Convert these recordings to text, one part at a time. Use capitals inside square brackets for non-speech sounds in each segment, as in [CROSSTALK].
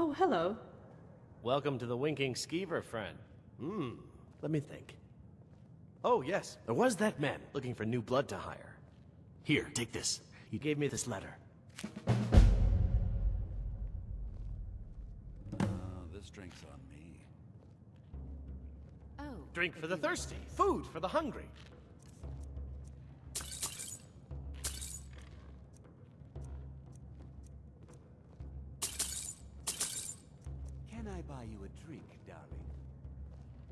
Oh, hello. Welcome to the Winking Skeever, friend. Hmm, let me think. Oh, yes, there was that man looking for new blood to hire. Here, take this. You gave me this letter. Uh, this drink's on me. Oh. Drink for the thirsty, food for the hungry.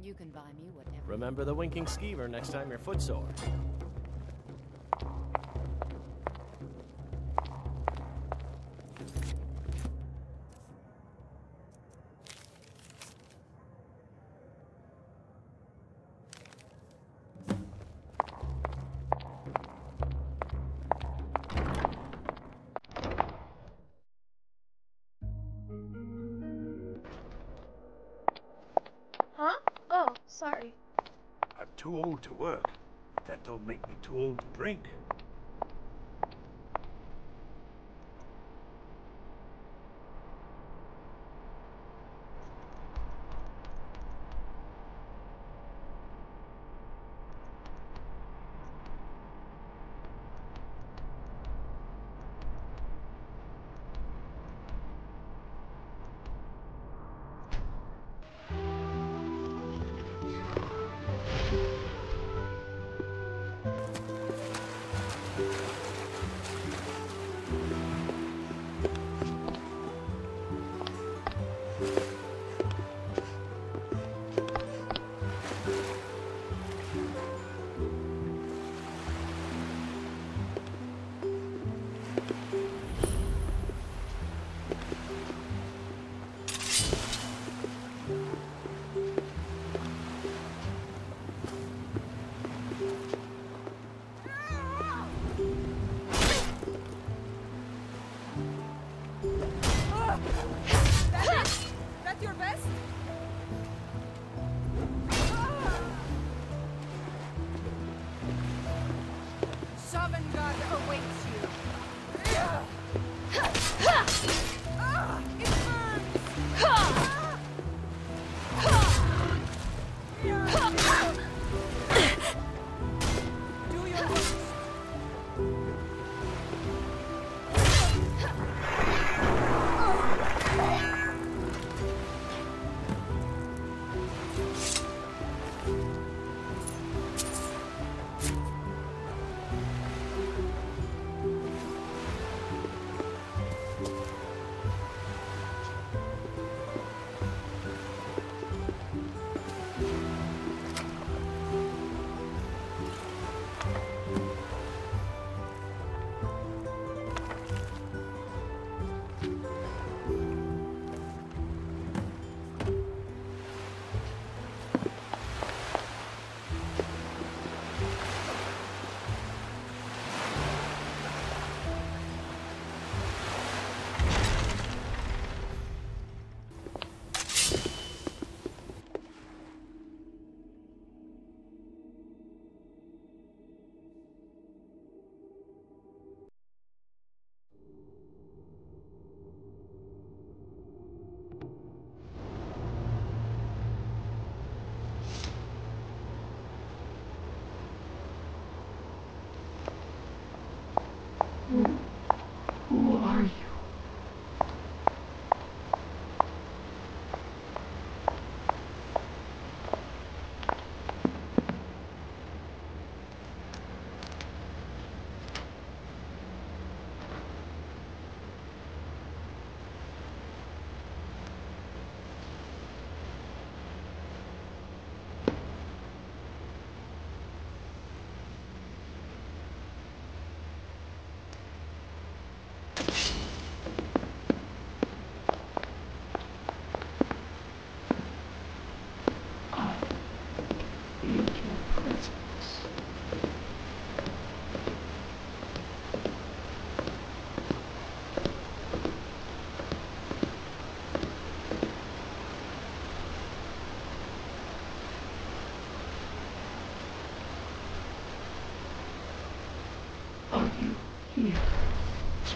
You can buy me whatever. Remember the Winking Skeever next time you're footsore. Huh? Sorry. I'm too old to work. That don't make me too old to drink.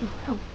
Here [LAUGHS] to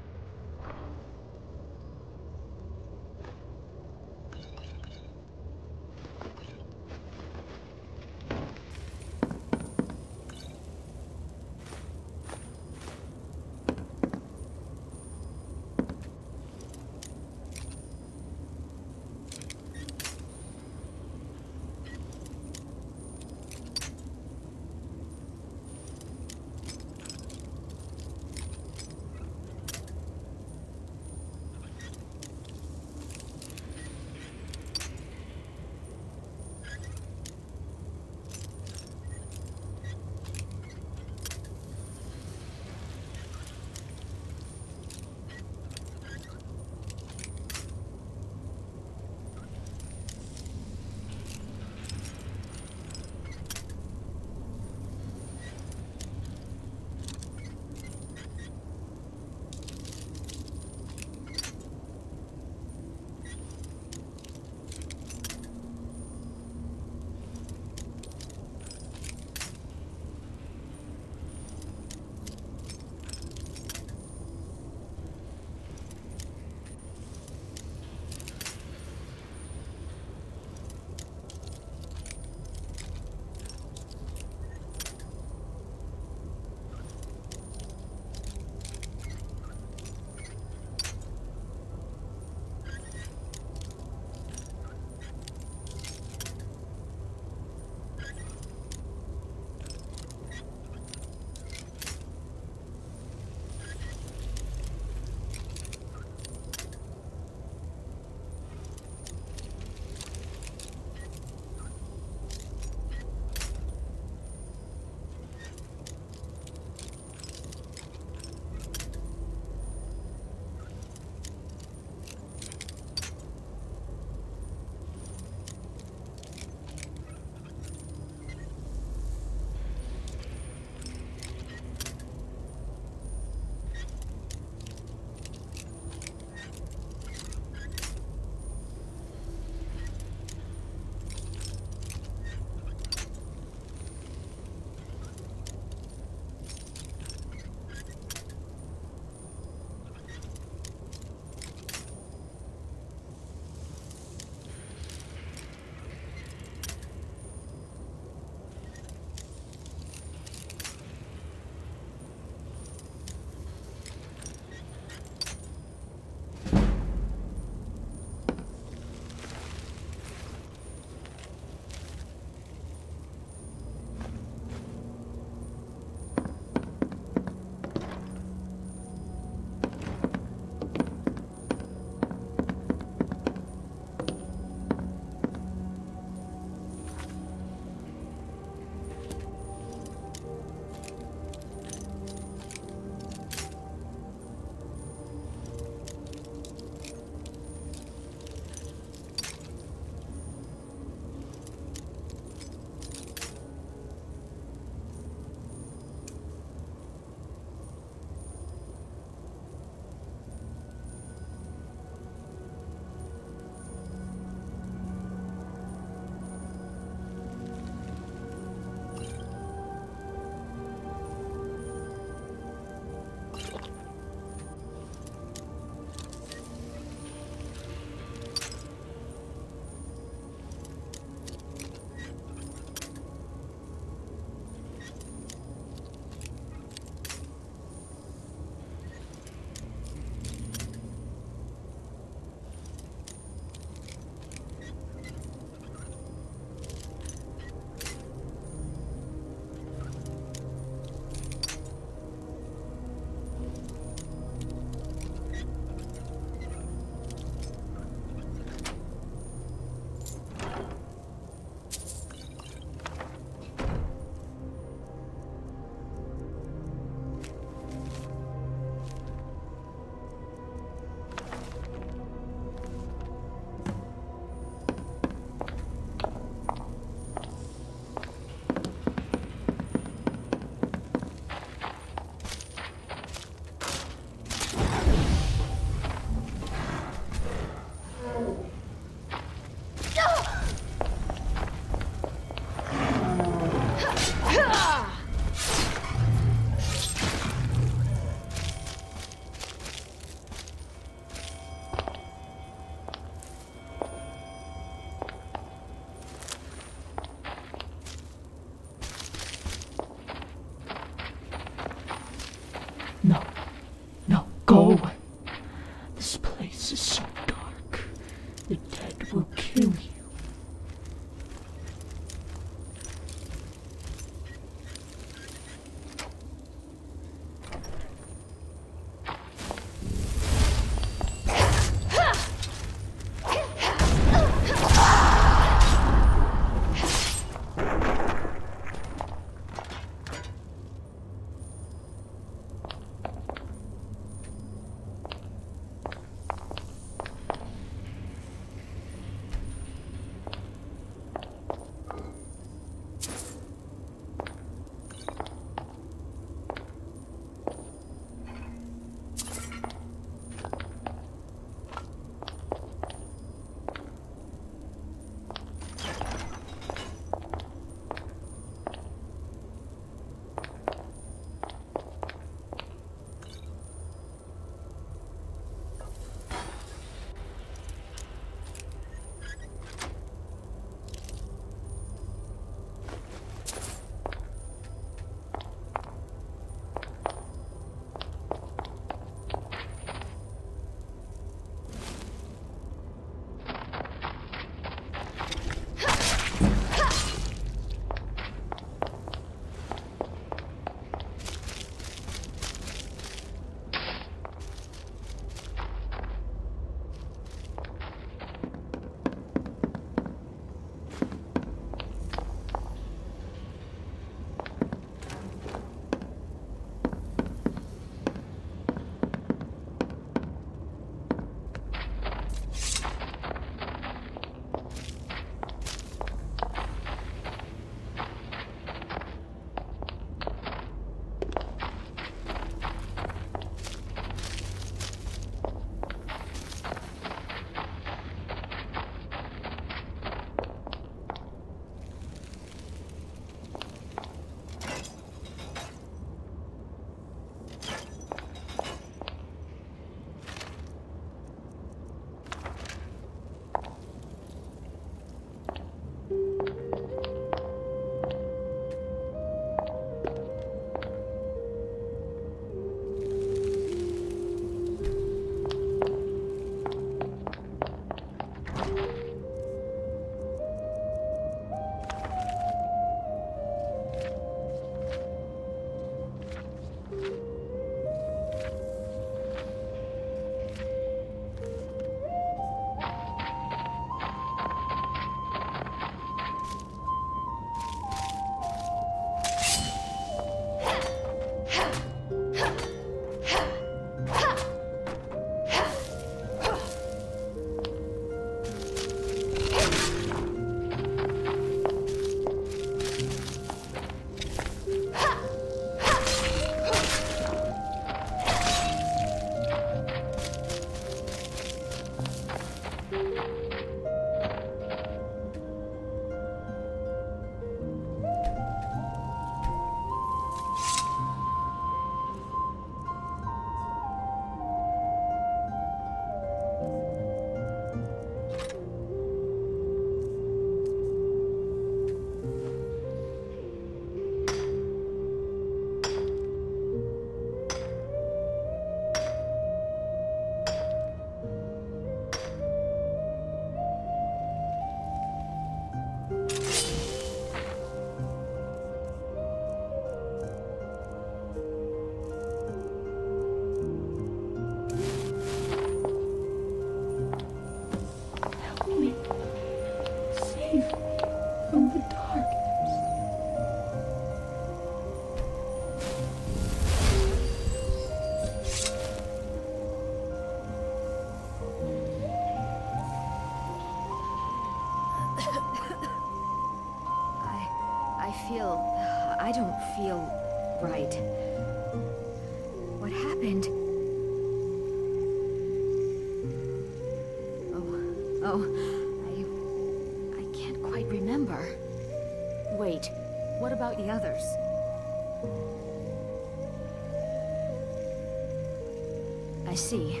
see.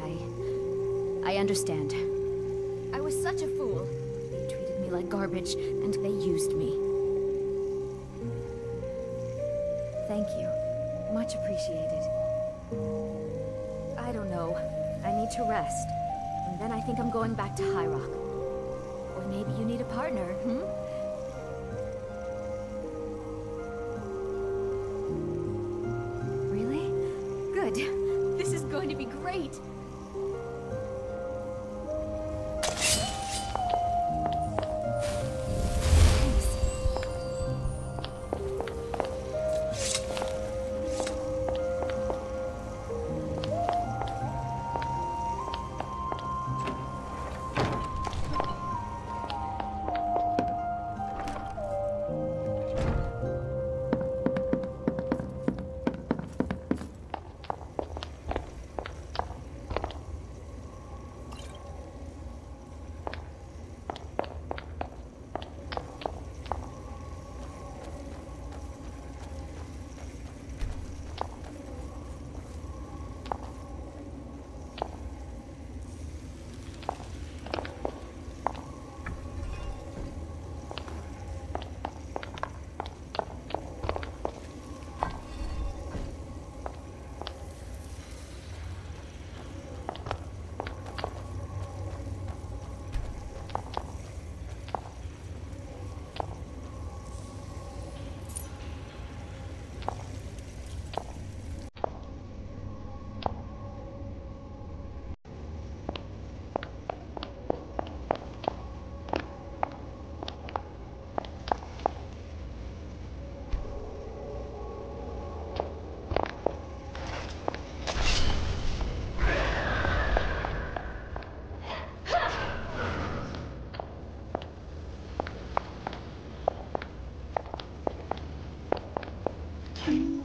I. I understand. I was such a fool. They treated me like garbage, and they used me. Thank you. Much appreciated. I don't know. I need to rest. And then I think I'm going back to High Rock. Or maybe you need a partner, great.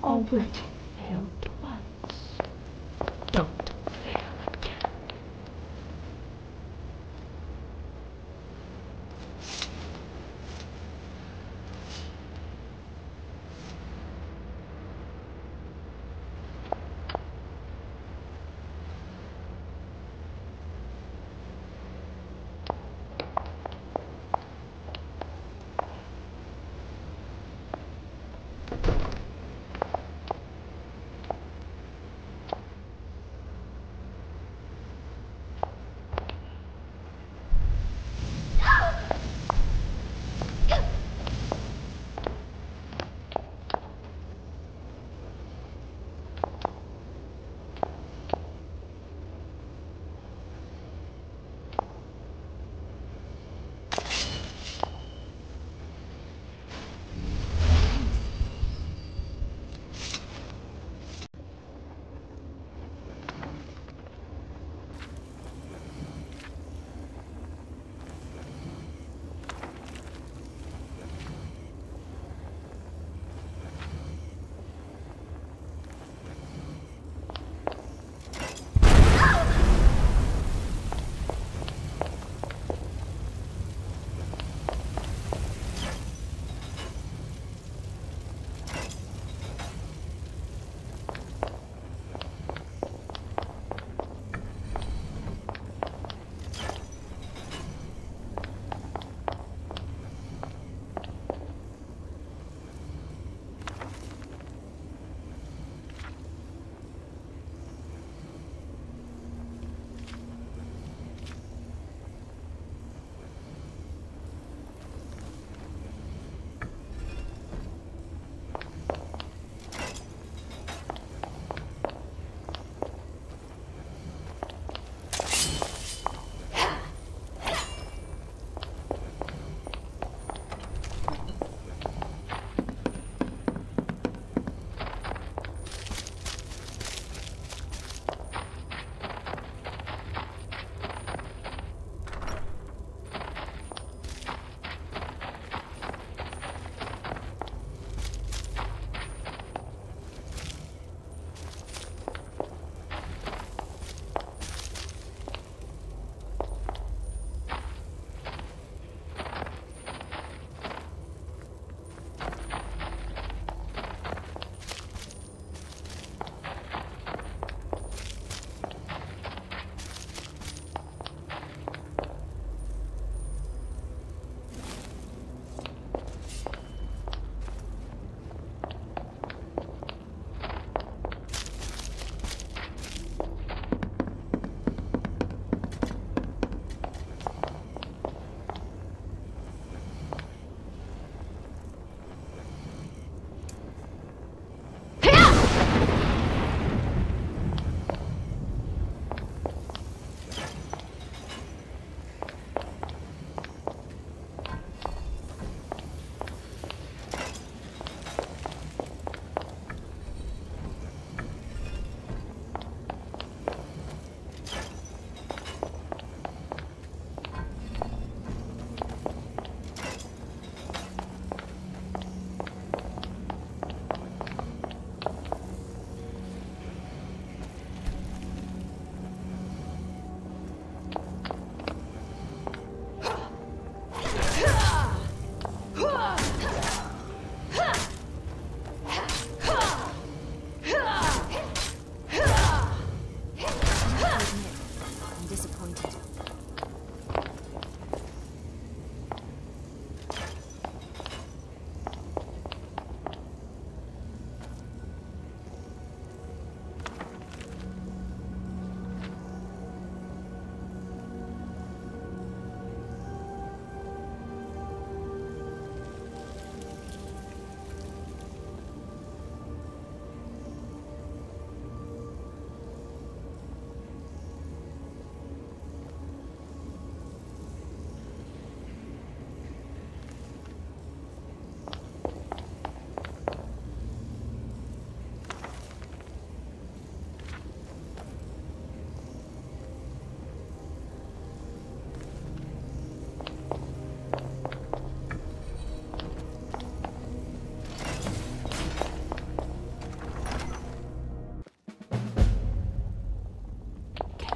You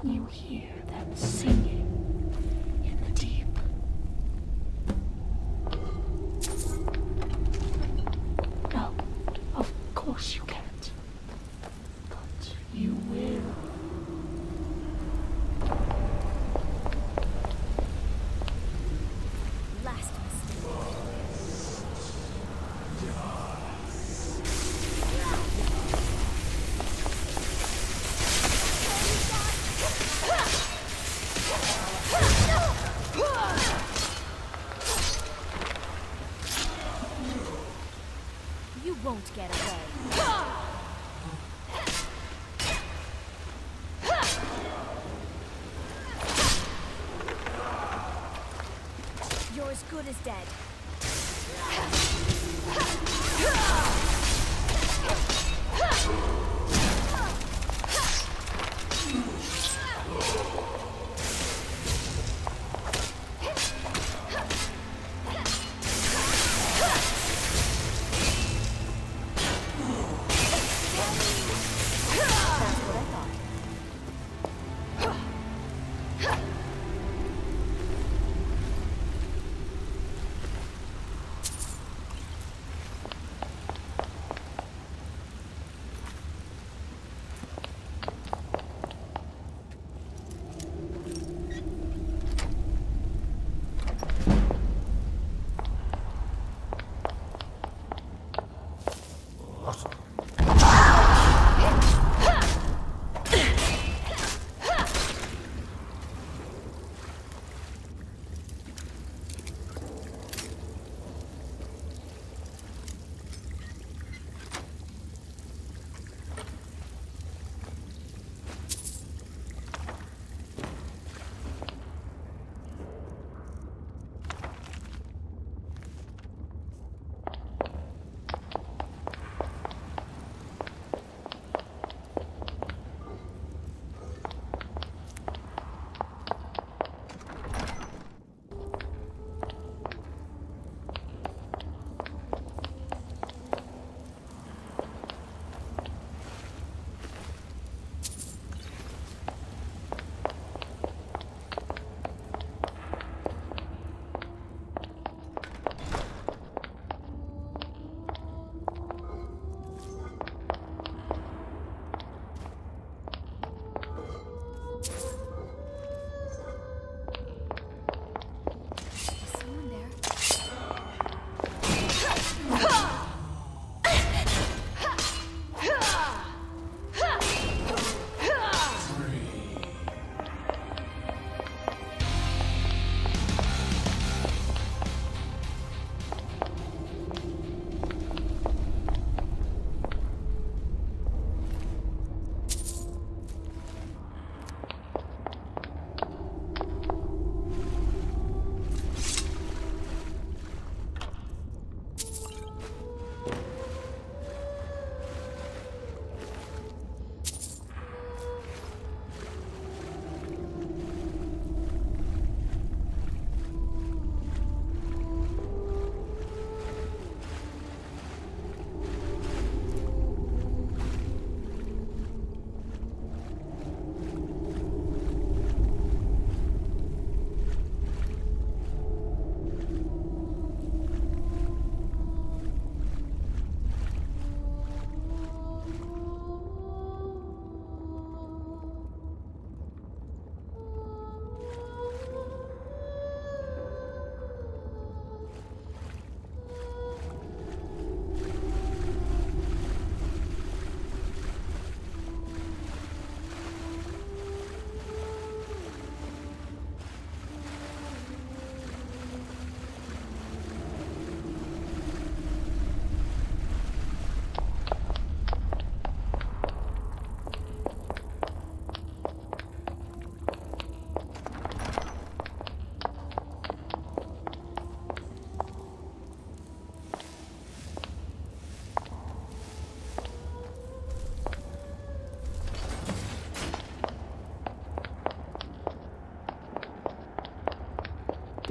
you hear them singing. As good as dead.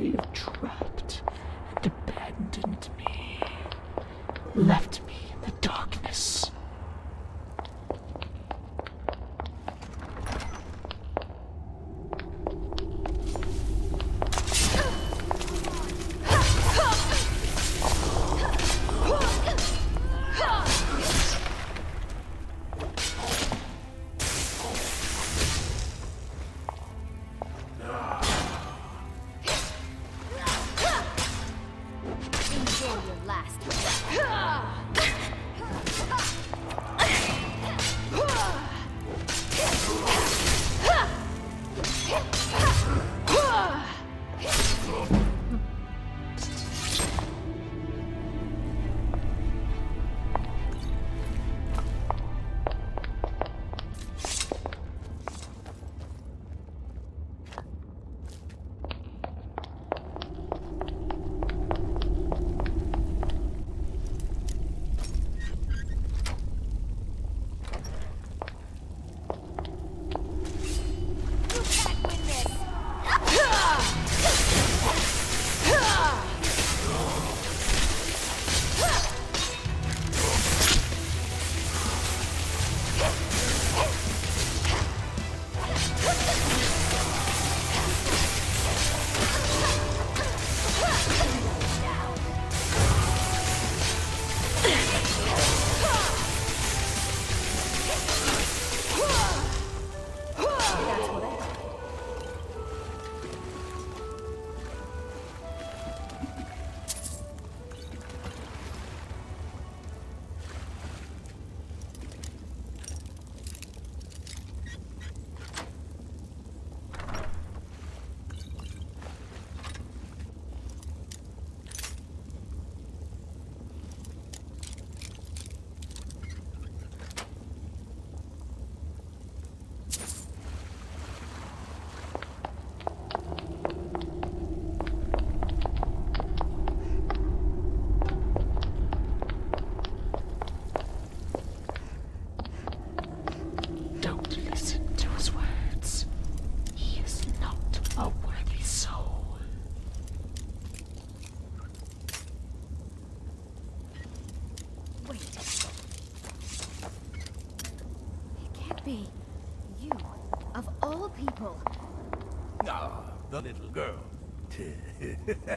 They have trapped little girl. [LAUGHS]